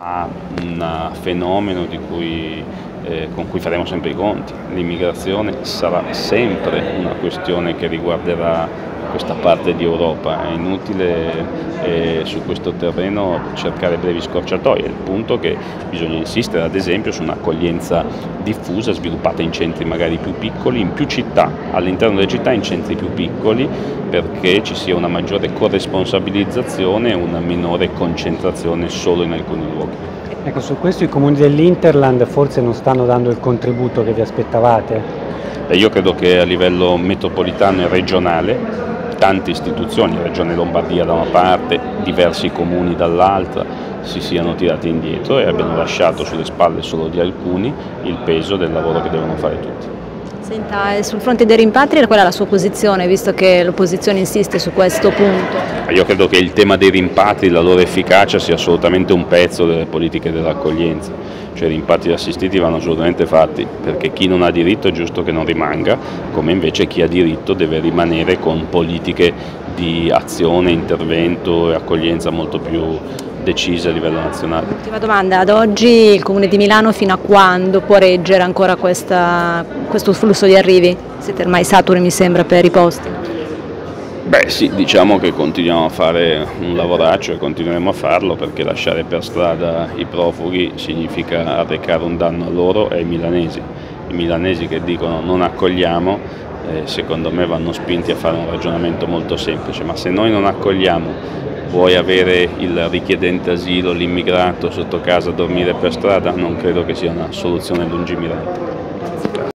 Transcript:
a un fenomeno cui, eh, con cui faremo sempre i conti. L'immigrazione sarà sempre una questione che riguarderà questa parte di Europa, è inutile eh, su questo terreno cercare brevi scorciatoie, il punto che bisogna insistere ad esempio su un'accoglienza diffusa, sviluppata in centri magari più piccoli, in più città, all'interno delle città in centri più piccoli perché ci sia una maggiore corresponsabilizzazione e una minore concentrazione solo in alcuni luoghi. Ecco, su questo i comuni dell'Interland forse non stanno dando il contributo che vi aspettavate? Io credo che a livello metropolitano e regionale tante istituzioni, Regione Lombardia da una parte, diversi comuni dall'altra, si siano tirati indietro e abbiano lasciato sulle spalle solo di alcuni il peso del lavoro che devono fare tutti. Senta, sul fronte dei rimpatri qual è la sua posizione, visto che l'opposizione insiste su questo punto? Io credo che il tema dei rimpatri, la loro efficacia sia assolutamente un pezzo delle politiche dell'accoglienza cioè i rimpatri assistiti vanno assolutamente fatti perché chi non ha diritto è giusto che non rimanga, come invece chi ha diritto deve rimanere con politiche di azione, intervento e accoglienza molto più decise a livello nazionale. Ultima domanda, ad oggi il Comune di Milano fino a quando può reggere ancora questa, questo flusso di arrivi? Siete ormai saturi mi sembra per i posti? Beh sì, diciamo che continuiamo a fare un lavoraccio e continueremo a farlo perché lasciare per strada i profughi significa arrecare un danno a loro e ai milanesi. I milanesi che dicono non accogliamo, eh, secondo me vanno spinti a fare un ragionamento molto semplice, ma se noi non accogliamo vuoi avere il richiedente asilo, l'immigrato sotto casa a dormire per strada, non credo che sia una soluzione lungimirante.